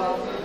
well.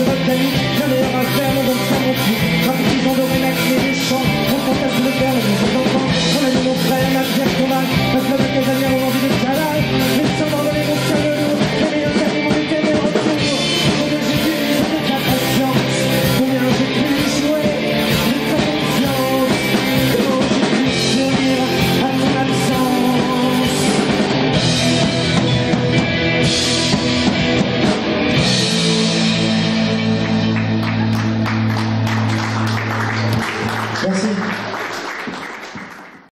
of a.